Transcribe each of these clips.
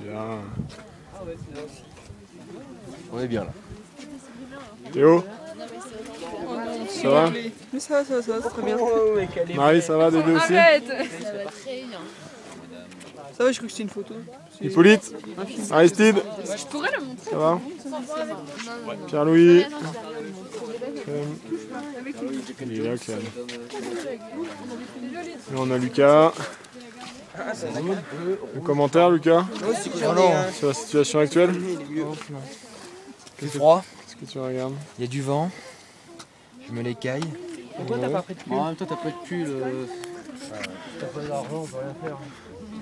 Bien. On est bien là. Théo? Ça va? Mais ça va, ça va, ça va, c'est très bien. Oh, Marie, ça va, Dédé aussi? Arrête Ça va très bien. Ça va, je crois que c'était une photo. Hippolyte? Aristide? Je pourrais le montrer. Ça va? Pierre-Louis? Il est là, on a Lucas. Un commentaire, Lucas Sur la situation actuelle C'est froid, Qu'est-ce que tu regardes? Il y a du vent, je me l'écaille. Toi, t'as pas pris de pull? En même temps, t'as pas de pull. T'as pas d'argent, on peut rien faire.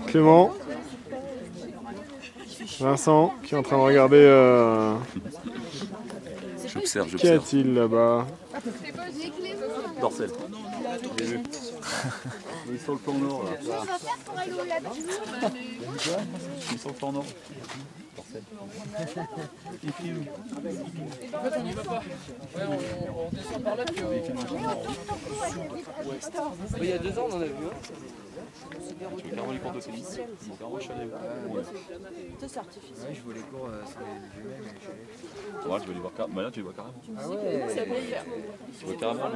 Clément Vincent qui est en train de regarder. euh, J'observe, Qu'y j'observe. a-t-il là-bas Dorsel. J'ai vu. Il est sur le plan nord là. Il est sur le plan nord. Il y a deux ans, on en a vu un. Tu veux carrément les cours de tennis. Ouais, je cours euh, les jumelles. mais je- Ouais, tu vas les voir carrément. Bah là, tu les vois carrément. Ah ouais Tu vois carrément le.